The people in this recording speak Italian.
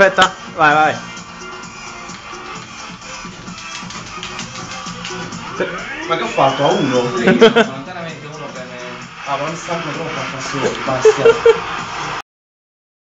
aspetta, vai, vai. Ma che ho fatto? A uno? Lontanamente uno per me. Ah, ma non sta troppo a solo, basta.